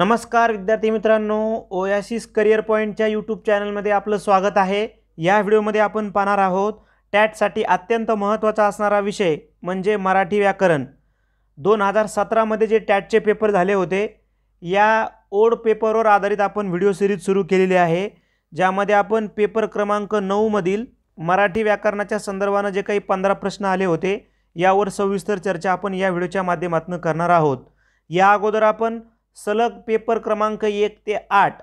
नमस्कार विद्यार्थी मित्रांनो ओयासिस करिअर पॉईंटच्या यूट्यूब चॅनलमध्ये आपलं स्वागत आहे. या व्हिडिओमध्ये आपण पाहणार आहोत टॅटसाठी अत्यंत महत्त्वाचा असणारा विषय म्हणजे मराठी व्याकरण. दोन हजार सतरामध्ये जे टॅटचे पेपर झाले होते या ओड पेपरवर आधारित आपण व्हिडिओ सिरीज सुरू केलेली आहे ज्यामध्ये आपण पेपर क्रमांक नऊमधील मराठी व्याकरणाच्या संदर्भानं जे काही पंधरा प्रश्न आले होते यावर सविस्तर चर्चा आपण या व्हिडिओच्या माध्यमातून करणार आहोत. या अगोदर आपण सलग पेपर क्रमांक एक ते आठ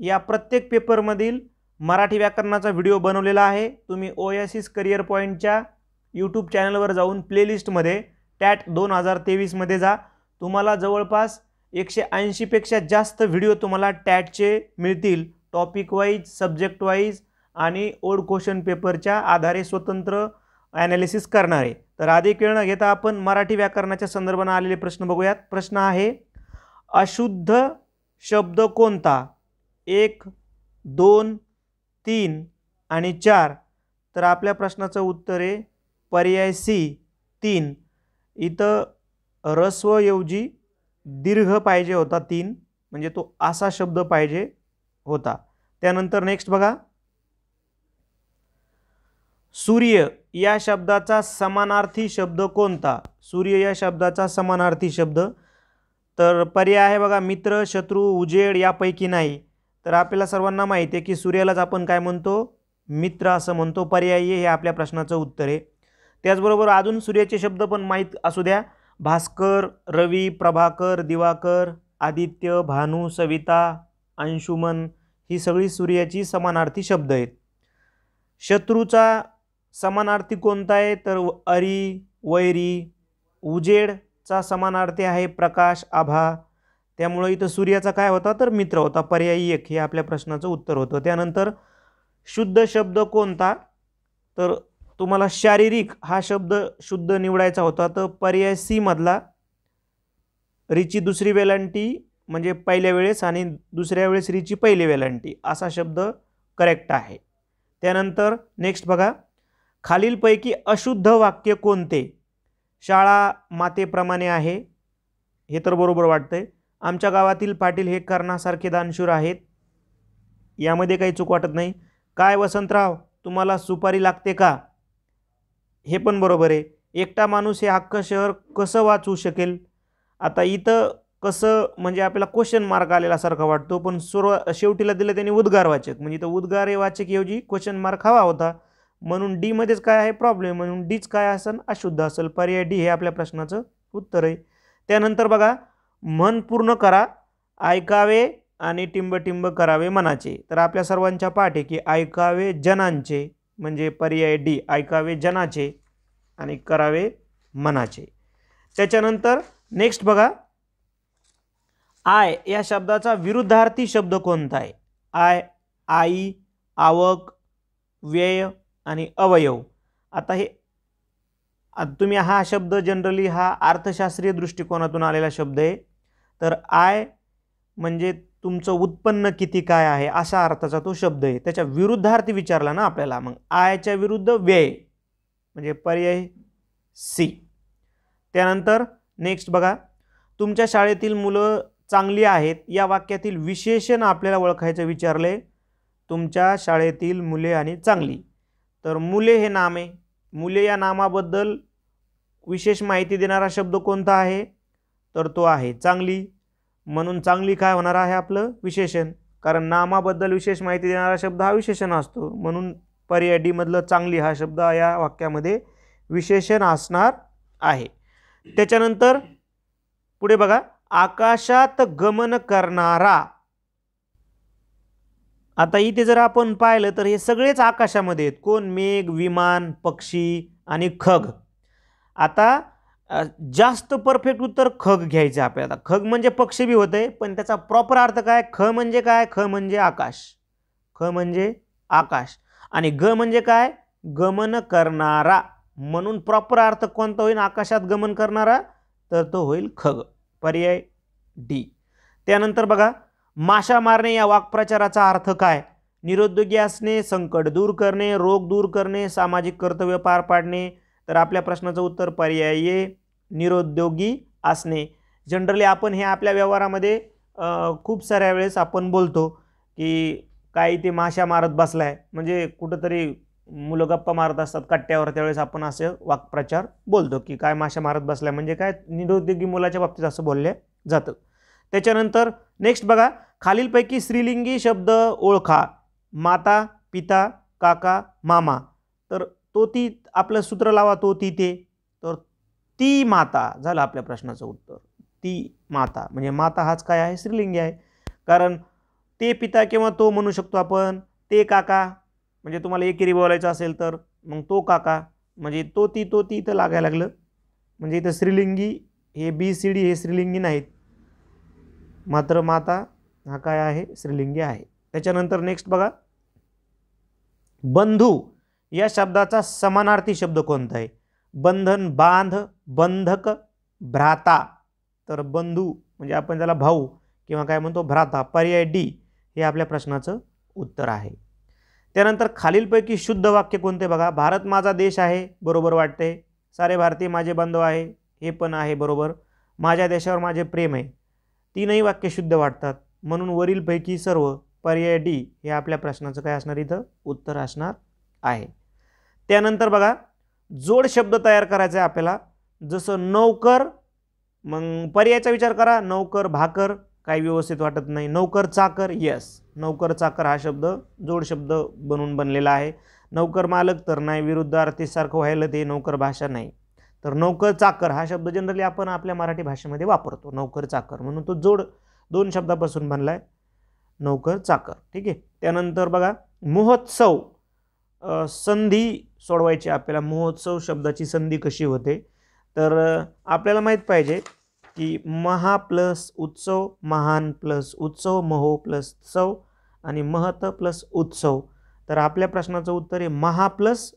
या प्रत्येक पेपरमधील मराठी व्याकरणाचा व्हिडिओ बनवलेला आहे. तुम्ही ओ एस करिअर पॉईंटच्या यूट्यूब चॅनलवर जाऊन प्लेलिस्टमध्ये टॅट दोन हजार तेवीसमध्ये जा. तुम्हाला जवळपास एकशे ऐंशीपेक्षा जास्त व्हिडिओ तुम्हाला टॅटचे मिळतील. टॉपिक वाईज सब्जेक्ट वाईज आणि ओल्ड क्वेश्चन पेपरच्या आधारे स्वतंत्र ॲनालिसिस करणारे. तर आधी वेळ न घेता आपण मराठी व्याकरणाच्या संदर्भानं आलेले प्रश्न बघूयात. प्रश्न आहे अशुद्ध शब्द कोणता? एक दोन तीन आणि चार. तर आपल्या प्रश्नाचं उत्तर आहे पर्याय सी तीन. इथं रस्वऐवजी दीर्घ पाहिजे होता तीन म्हणजे तो असा शब्द पाहिजे होता. त्यानंतर नेक्स्ट बघा. सूर्य या शब्दाचा समानार्थी शब्द कोणता? सूर्य या शब्दाचा समानार्थी शब्द तर पर्याय आहे बघा मित्र शत्रू उजेड यापैकी नाही. तर आपल्याला सर्वांना माहिती आहे की सूर्यालाच आपण काय म्हणतो? मित्र असं म्हणतो. पर्यायी हे आपल्या प्रश्नाचं उत्तर आहे. त्याचबरोबर अजून सूर्याचे शब्द पण माहीत असू द्या. भास्कर रवी प्रभाकर दिवाकर आदित्य भानू सविता अंशुमन ही सगळी सूर्याची समानार्थी शब्द आहेत. शत्रूचा समानार्थी कोणता आहे? तर अरी वैरी उजेड चा समानार्थी आहे प्रकाश आभा. त्यामुळं इथं सूर्याचा काय होता तर मित्र होता पर्यायी एक हे आपल्या प्रश्नाचं उत्तर होतं. त्यानंतर शुद्ध शब्द कोणता? तर तुम्हाला शारीरिक हा शब्द शुद्ध निवडायचा होता तर पर्याय सीमधला रिची दुसरी वेलांटी म्हणजे पहिल्या वेळेस आणि दुसऱ्या वेळेस रिची पहिली वेलांटी. असा शब्द करेक्ट आहे. त्यानंतर नेक्स्ट बघा. खालीलपैकी अशुद्ध वाक्य कोणते? शाळा मातेप्रमाणे आहे. हे तर बरोबर वाटतंय. आमच्या गावातील पाटील हे कर्णासारखे दानशूर आहेत. यामध्ये काही चूक वाटत नाही. काय वसंतराव तुम्हाला सुपारी लागते का? हे पण बरोबर आहे. एकटा माणूस हे अख्खं शहर कसं वाचवू शकेल? आता इथं कसं म्हणजे आपल्याला क्वेश्चन मार्क आलेल्यासारखा वाटतो पण सुरुवा शेवटीला दिलं त्यांनी उद्गारवाचक म्हणजे इथं उद्गार वाचक ऐवजी क्वेश्चन मार्क हवा होता. म्हणून डीमध्येच काय आहे? प्रॉब्लेम म्हणून डीच काय असेल अशुद्ध असेल. पर्याय डी हे आपल्या प्रश्नाचं उत्तर आहे. त्यानंतर बघा मन पूर्ण करा ऐकावे आणि टिंबटिंब करावे मनाचे. तर आपल्या सर्वांच्या पाठ आहे की ऐकावे जनांचे म्हणजे पर्याय डी ऐकावे जनाचे आणि करावे मनाचे. त्याच्यानंतर नेक्स्ट बघा आय या शब्दाचा विरुद्धार्थी शब्द कोणता आहे? आय आई आवक व्यय आणि अवयव. आता हे तुम्ही हा शब्द जनरली हा अर्थशास्त्रीय दृष्टिकोनातून आलेला शब्द आहे. तर आय म्हणजे तुमचं उत्पन्न किती काय आहे अशा अर्थाचा तो शब्द आहे. त्याच्या विरुद्धार्थी विचारला ना आपल्याला मग. आयच्या विरुद्ध व्यय म्हणजे पर्याय सी त्यानंतर नेक्स्ट बघा. तुमच्या शाळेतील मुलं चांगली आहेत या वाक्यातील विशेषण आपल्याला ओळखायचं विचारले तुमच्या शाळेतील मुले आणि चांगली. तर मुले हे नाम. आहे मुले या नामाबद्दल विशेष माहिती देणारा शब्द कोणता आहे? तर तो आहे चांगली. म्हणून चांगली काय होणार आहे आपलं? विशेषण. कारण नामाबद्दल विशेष माहिती देणारा शब्द हा विशेषण असतो. म्हणून पर्याय डीमधलं चांगली हा शब्द या वाक्यामध्ये विशेषण असणार आहे. त्याच्यानंतर पुढे बघा. आकाशात गमन करणारा आता इथे जर आपण पाहिलं तर हे सगळेच आकाशामध्ये आहेत. कोण? मेघ विमान पक्षी आणि खग. आता जास्त परफेक्ट उत्तर खग घ्यायचं आपल्याला. खग म्हणजे पक्षी बी होते पण त्याचा प्रॉपर अर्थ काय? ख म्हणजे काय? ख म्हणजे आकाश. ख म्हणजे आकाश. आणि ग म्हणजे काय? गमन करणारा. म्हणून प्रॉपर अर्थ कोणता होईल? आकाशात गमन करणारा तर तो होईल खग. पर्याय डी. त्यानंतर बघा माशा मारणे या वाक्प्रचाराचा अर्थ काय? निरुद्योगी असणे संकट दूर करणे रोग दूर करणे सामाजिक कर्तव्य पार पाडणे तर आपल्या प्रश्नाचं उत्तर पर्याय ए निरुद्योगी असणे. जनरली आपण हे आपल्या व्यवहारामध्ये खूप साऱ्या वेळेस आपण बोलतो की काही ते माशा मारत बसलाय. म्हणजे कुठंतरी मुलं गप्पा मारत असतात कट्ट्यावर त्यावेळेस आपण असं वाक्प्रचार बोलतो की काय माशा मारत बसलाय. म्हणजे काय? निरुद्योगी मुलाच्या बाबतीत असं बोललं जातं. त्याच्यानंतर नेक्स्ट बघा खालीलपैकी स्त्रीलिंगी शब्द ओळखा. माता पिता काका मामा. तर तो ती आपलं सूत्र लावा तो ती ते. तर ती माता झालं आपल्या प्रश्नाचं उत्तर. ती माता. म्हणजे माता हाच काय आहे? स्त्रीलिंगी आहे. कारण ते पिता किंवा तो म्हणू शकतो आपण ते काका. म्हणजे तुम्हाला एकेरी बोलायचं असेल तर मग तो काका. म्हणजे तो ती तो ती इथं लागायला लागलं. म्हणजे इथं स्त्रीलिंगी हे बी सी डी हे स्त्रीलिंगी नाहीत. मात्र माता हा काय आहे? स्त्रीलिंगी आहे. त्याच्यानंतर नेक्स्ट बघा. बंधू या शब्दाचा समानार्थी शब्द कोणता आहे? बंधन बांध बंधक भ्राता. तर बंधू म्हणजे आपण त्याला भाऊ किंवा काय म्हणतो? भ्राता पर्याय डी हे आपल्या प्रश्नाचं उत्तर आहे. त्यानंतर खालीलपैकी शुद्ध वाक्य कोणते बघा? भारत माझा देश आहे बरोबर वाटते. सारे भारतीय माझे बांधव आहे हे पण आहे बरोबर. माझ्या देशावर माझे प्रेम आहे. तीनही वाक्य शुद्ध वाटतात. म्हणून वरीलपैकी सर्व पर्याय डी हे आपल्या प्रश्नाचं काय असणार इथं? उत्तर असणार आहे. त्यानंतर बघा जोड शब्द तयार करायचा आहे आपल्याला. जसं नौकर मग पर्यायाचा विचार करा. नौकर भाकर काही व्यवस्थित वाटत नाही. नौकर चाकर यस. नौकर चाकर हा शब्द जोड शब्द बनून बनलेला आहे. नौकर मालक तर नाही विरुद्ध अर्थीसारखं व्हायला ते नौकर भाषा नाही. तर नौकर चाकर हा शब्द जनरली आपण आपल्या मराठी भाषेमध्ये वापरतो. नौकर चाकर म्हणून तो जोड दोन शब्दापासून बनला आहे नौकर चाकर. ठीक आहे? त्यानंतर बघा महोत्सव संधी सोडवायची आपल्याला. महोत्सव शब्दाची संधी कशी होते? तर आपल्याला माहीत पाहिजे की महा प्लस उत्सव महान प्लस उत्सव महो प्लस सव आणि महत प्लस उत्सव. तर आपल्या प्रश्नाचं उत्तर आहे महा प्लस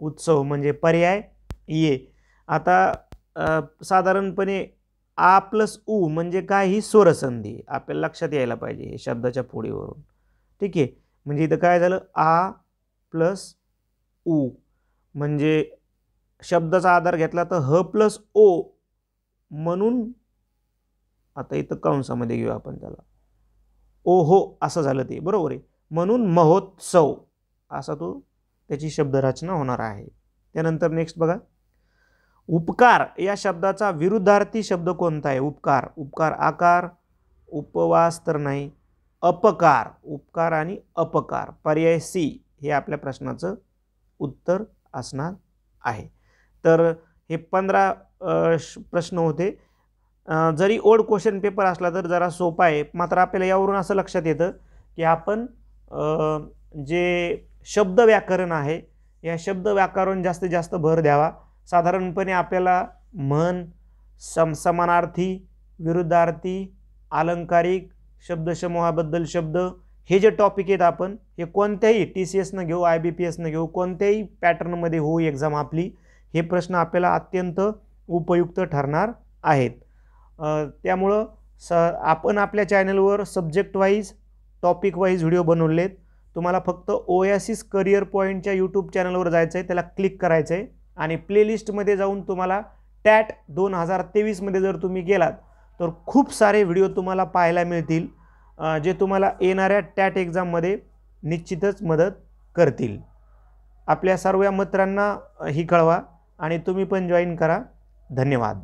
उत्सव म्हणजे पर्याय ये आता साधारणपणे आ प्लस उ म्हणजे काय ही स्वरसंधी आपल्याला लक्षात यायला पाहिजे हे शब्दाच्या फोडीवरून ठीक आहे? म्हणजे इथं काय झालं? आ प्लस उ म्हणजे शब्दाचा आधार घेतला तर ह प्लस ओ म्हणून आता इथं कंसामध्ये घेऊ आपण त्याला. ओ हो असं झालं ते. बरोबर आहे. म्हणून महोत्सव असा तो त्याची शब्दरचना होणार आहे. त्यानंतर नेक्स्ट बघा. उपकार या शब्दाचा विरुद्धार्थी शब्द कोणता आहे? उपकार. उपकार आकार उपवास तर नाही. अपकार उपकार आणि अपकार. पर्याय सी हे आपल्या प्रश्नाचं उत्तर असणार आहे. तर हे पंधरा श- प्रश्न होते. जरी ओल्ड क्वेश्चन पेपर असला तर जरा सोपा आहे. मात्र आपल्याला यावरून असं लक्षात येतं की आपण जे शब्द व्याकरण आहे या शब्द व्याकरण जास्तीत जास्त भर द्यावा. साधारणपणे आपल्याला म्हण सम समानार्थी विरुद्धार्थी अलंकारिक शब्दसमूहाबद्दल शब्द हे जे टॉपिक आहेत आपण हे कोणत्याही टी सी एसनं घेऊ आय बी पी एसनं घेऊ कोणत्याही पॅटर्नमध्ये होऊ एक्झाम आपली हे प्रश्न आपल्याला अत्यंत उपयुक्त ठरणार आहेत. त्यामुळं स आपण आपल्या चॅनलवर subject wise topic wise video बनवलेत. तुम्हाला फक्त ओयासिस करिअर पॉईंटच्या यूट्यूब चॅनलवर जायचं आहे त्याला क्लिक करायचं आहे आणि प्लेलिस्टमध्ये जाऊन तुम्हाला टॅट दोन हजार तेवीसमध्ये जर तुम्ही गेलात तर खूप सारे व्हिडिओ तुम्हाला पाहायला मिळतील जे तुम्हाला येणाऱ्या टॅट एक्झाममध्ये निश्चितच मदत करतील. आपल्या सर्व मित्रांना ही कळवा आणि तुम्ही पण जॉईन करा. धन्यवाद.